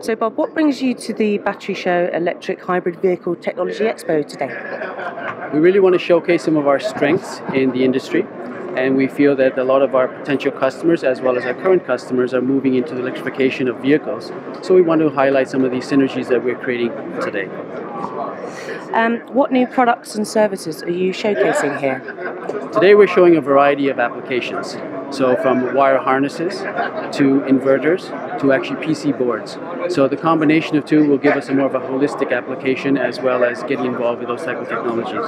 So, Bob, what brings you to the Battery Show Electric Hybrid Vehicle Technology Expo today? We really want to showcase some of our strengths in the industry, and we feel that a lot of our potential customers, as well as our current customers, are moving into the electrification of vehicles. So, we want to highlight some of these synergies that we're creating today. Um, what new products and services are you showcasing here? Today, we're showing a variety of applications. So, from wire harnesses to inverters to actually PC boards. So, the combination of two will give us a more of a holistic application as well as getting involved with those type of technologies.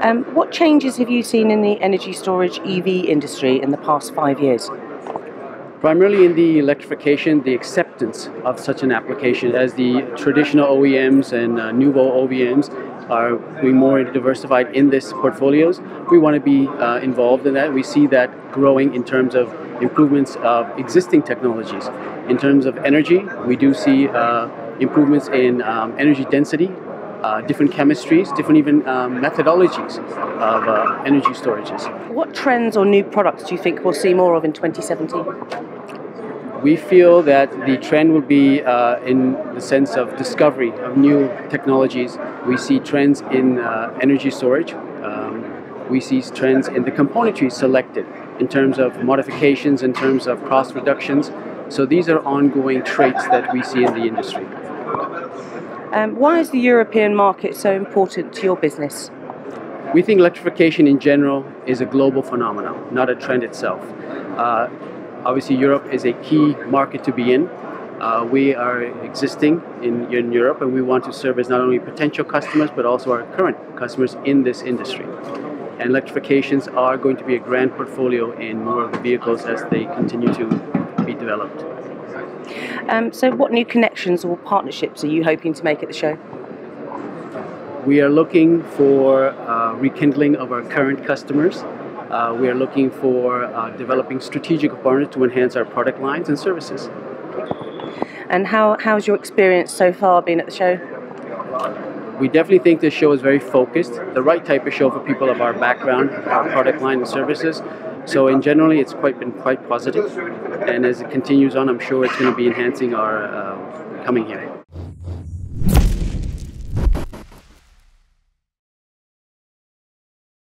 Um, what changes have you seen in the energy storage EV industry in the past five years? Primarily in the electrification, the acceptance of such an application as the traditional OEMs and uh, nouveau OEMs are being more diversified in this portfolios. We want to be uh, involved in that. We see that growing in terms of improvements of existing technologies. In terms of energy, we do see uh, improvements in um, energy density, uh, different chemistries, different even um, methodologies of uh, energy storages. What trends or new products do you think we'll see more of in 2017? We feel that the trend will be uh, in the sense of discovery of new technologies. We see trends in uh, energy storage. Um, we see trends in the componentry selected in terms of modifications, in terms of cost reductions. So these are ongoing traits that we see in the industry. Um, why is the European market so important to your business? We think electrification in general is a global phenomenon, not a trend itself. Uh, Obviously, Europe is a key market to be in. Uh, we are existing in, in Europe and we want to serve as not only potential customers but also our current customers in this industry. And electrifications are going to be a grand portfolio in more of the vehicles as they continue to be developed. Um, so, what new connections or partnerships are you hoping to make at the show? We are looking for uh, rekindling of our current customers uh, we are looking for uh, developing strategic partners to enhance our product lines and services. And how, how's your experience so far been at the show? We definitely think this show is very focused, the right type of show for people of our background, our product line and services. So in generally, it's quite been quite positive. positive, and as it continues on, I'm sure it's going to be enhancing our uh, coming here.